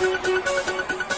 どどどど。